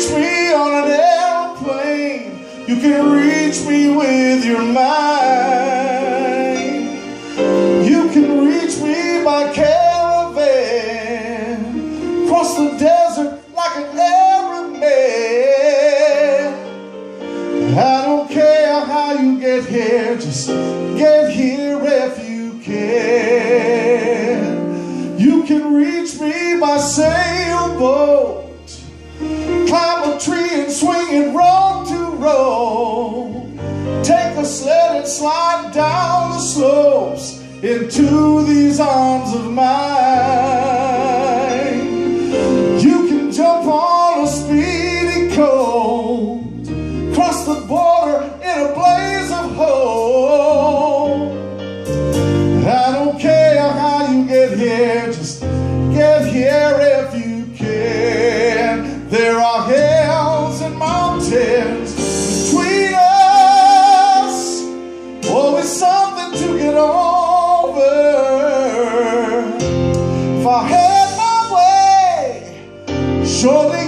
reach me on an airplane. You can reach me with your mind. You can reach me by caravan. Cross the desert like an Arab man. I don't care how you get here. Just get here if you can. You can reach me by sailboat. just let it slide down the slopes into these arms of mine. yo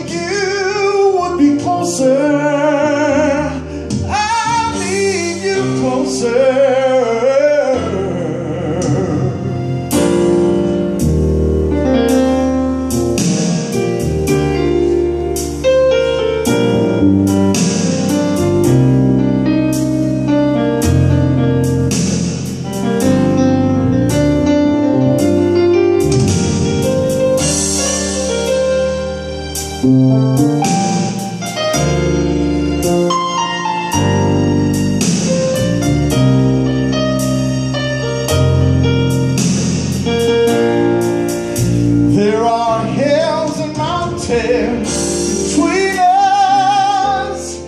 between us.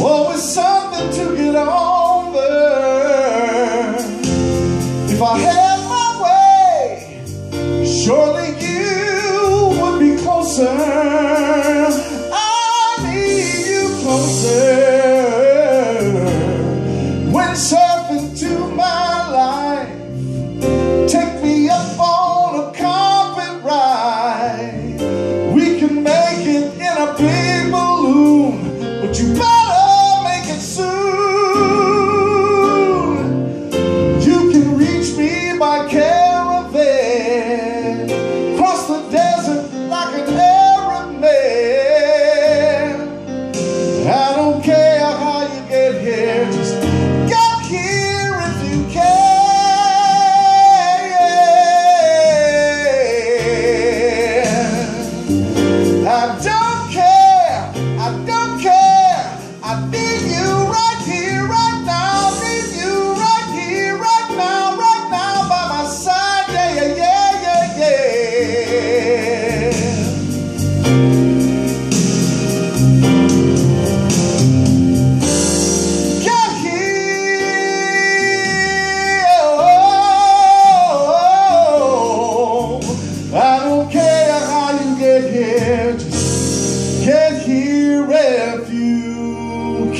Always something to get over? If I had my way surely você.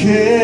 porque